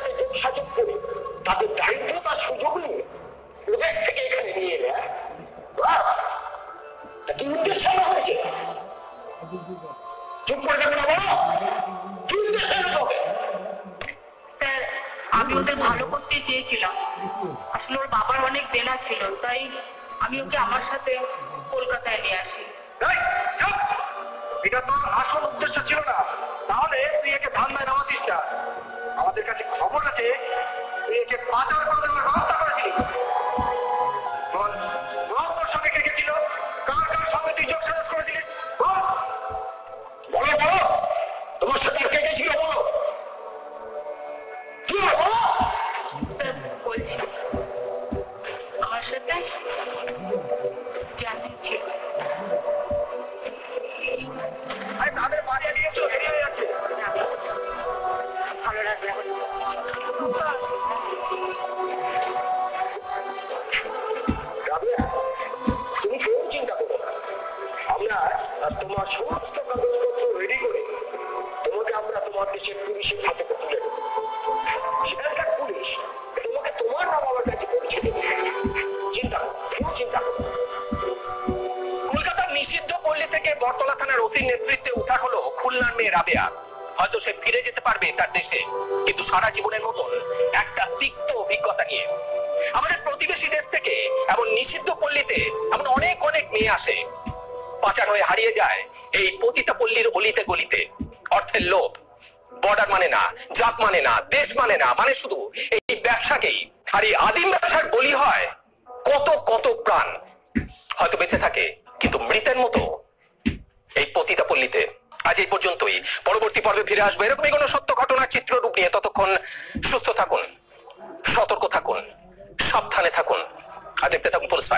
করে। তাদের সুযোগ নিয়ে ওদের থেকে এখানে নিয়ে নেয় হ্যাঁ? কি উদ্দেশ্য হয়েছে? চুপ করে যাবে না বলো। কি উদ্দেশ্য হবে? স্যার আমি ওদের ভালো করতে চেয়েছিলাম। আসলে ওর বাবার অনেক দেনা ছিল তাই আমি ওকে আমার সাথে কলকাতায় নিয়ে আসি। এটা তোর আসল উদ্দেশ্য ছিল না। থেকে বটতলা থানার ওসির নেতৃত্বে উদ্ধার হলো খুলনার মেয়ে রাবেয়া। হয়তো সে ফিরে যেতে পারবে তার দেশে, কিন্তু সারা জীবনের মতন একটা তিক্ত অভিজ্ঞতা নিয়ে। আমাদের প্রতিবেশী দেশ থেকে এমন নিষিদ্ধ পল্লীতে এমন অনেক অনেক মেয়ে আসে। পাচার হয়ে হারিয়ে যায় এই পতিতা পল্লীর অলিতে গলিতে। অর্থের লোভ, বর্ডার মানে না, জাত মানে না, দেশ মানে না মানে শুধু এই ব্যবসাকেই। আর এই আদিম ব্যবসার বলি হয় কত কত প্রাণ। হয়তো বেঁচে থাকে, কিন্তু মৃতের মতো এই পর্যন্তই। পরবর্তী পর্বে ফিরে আসব এরকমই কোনো সত্য ঘটনার চিত্ররূপ নিয়ে। ততক্ষণ সুস্থ থাকুন, সতর্ক থাকুন, সাবধানে থাকুন। আর দেখতে থাকুন পুলিশ